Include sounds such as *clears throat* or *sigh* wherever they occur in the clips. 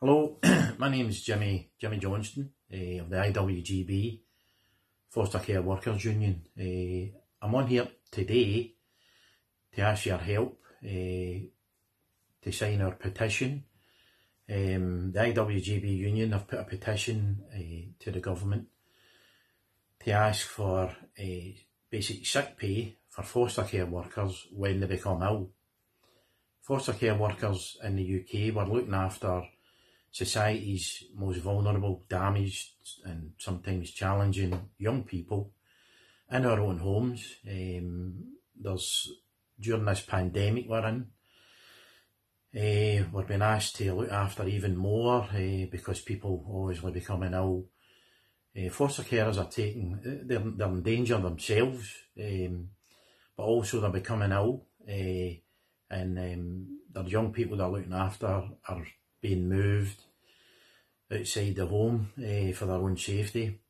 Hello, *clears throat* my name is Jimmy Jimmy Johnstone uh, of the IWGB Foster Care Workers Union. Uh, I'm on here today to ask your help uh, to sign our petition. Um, the IWGB Union have put a petition to the government to ask for a basic sick pay for foster care workers when they become ill. Foster care workers in the UK were looking after society's most vulnerable, damaged and sometimes challenging young people in our own homes. Um, there's, during this pandemic we're in, uh, we're being asked to look after even more uh, because people obviously becoming ill. Uh, foster carers are taking, they're, they're in danger themselves, um, but also they're becoming ill and um, young people they're looking after are being moved outside the home uh, for their own safety.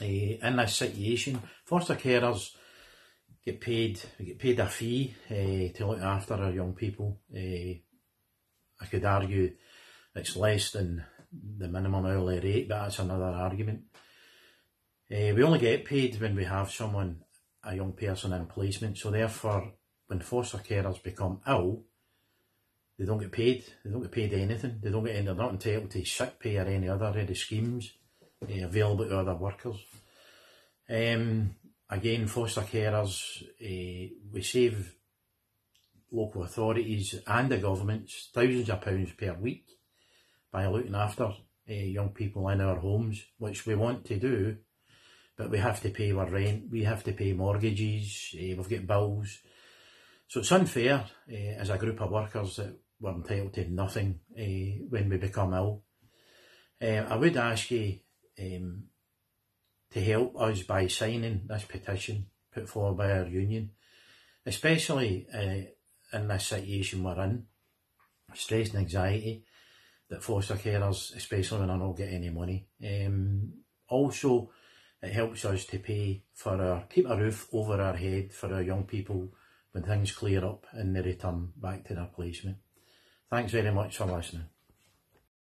Uh, in this situation, foster carers get paid get paid a fee uh, to look after our young people. I could argue it's less than the minimum hourly rate, but that's another argument. we only get paid when we have someone, a young person in placement, so therefore when foster carers become ill, they don't get paid. They don't get paid anything. They don't get any, they're not entitled to sick pay or any other the schemes uh, available to other workers. Um, again, foster carers, uh, we save local authorities and the governments thousands of pounds per week by looking after uh, young people in our homes, which we want to do, but we have to pay our rent, we have to pay mortgages, we've got bills. So it's unfair as a group of workers that we're entitled to nothing uh, when we become ill. Uh, I would ask you um, to help us by signing this petition put forward by our union, especially uh, in this situation we're in, stress and anxiety that foster carers, especially when I don't get any money. Um, also, it helps us to pay for our, keep a roof over our head for our young people when things clear up and they return back to their placement. Thanks very much for listening.